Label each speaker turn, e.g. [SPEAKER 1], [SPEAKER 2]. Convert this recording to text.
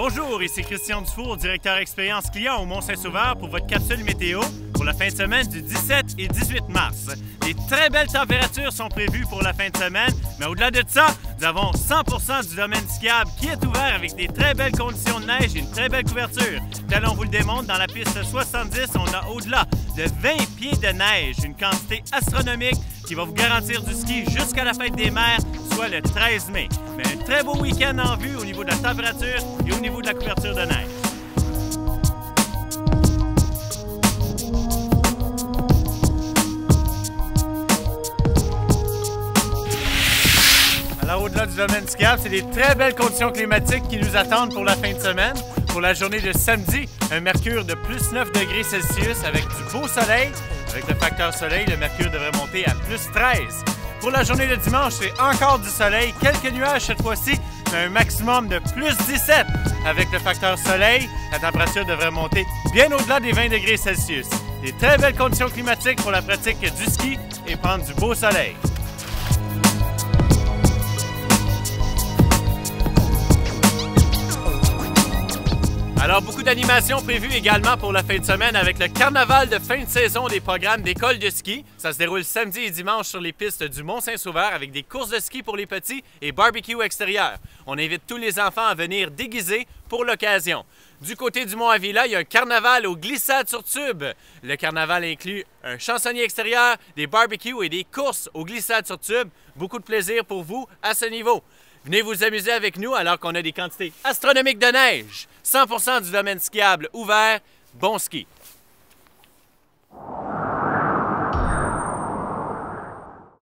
[SPEAKER 1] Bonjour, ici Christian Dufour, directeur expérience client au Mont-Saint-Sauveur pour votre capsule météo pour la fin de semaine du 17 et 18 mars. Des très belles températures sont prévues pour la fin de semaine, mais au-delà de ça, nous avons 100% du domaine skiable qui est ouvert avec des très belles conditions de neige et une très belle couverture. Tel on vous le démontre, dans la piste 70, on a au-delà de 20 pieds de neige, une quantité astronomique qui va vous garantir du ski jusqu'à la fête des mers, le 13 mai. Mais un très beau week-end en vue au niveau de la température et au niveau de la couverture de neige. Alors, au-delà du domaine skiable, c'est des très belles conditions climatiques qui nous attendent pour la fin de semaine. Pour la journée de samedi, un mercure de plus 9 degrés Celsius avec du beau soleil. Avec le facteur soleil, le mercure devrait monter à plus 13. Pour la journée de dimanche, c'est encore du soleil, quelques nuages cette fois-ci, mais un maximum de plus 17. Avec le facteur soleil, la température devrait monter bien au-delà des 20 degrés Celsius. Des très belles conditions climatiques pour la pratique du ski et prendre du beau soleil. Alors, beaucoup d'animations prévues également pour la fin de semaine avec le carnaval de fin de saison des programmes d'école de ski. Ça se déroule samedi et dimanche sur les pistes du Mont-Saint-Sauveur avec des courses de ski pour les petits et barbecue extérieur. On invite tous les enfants à venir déguisés pour l'occasion. Du côté du Mont-Avila, il y a un carnaval aux glissades sur tube. Le carnaval inclut un chansonnier extérieur, des barbecues et des courses aux glissades sur tube. Beaucoup de plaisir pour vous à ce niveau. Venez vous amuser avec nous alors qu'on a des quantités astronomiques de neige. 100% du domaine skiable ouvert. Bon ski!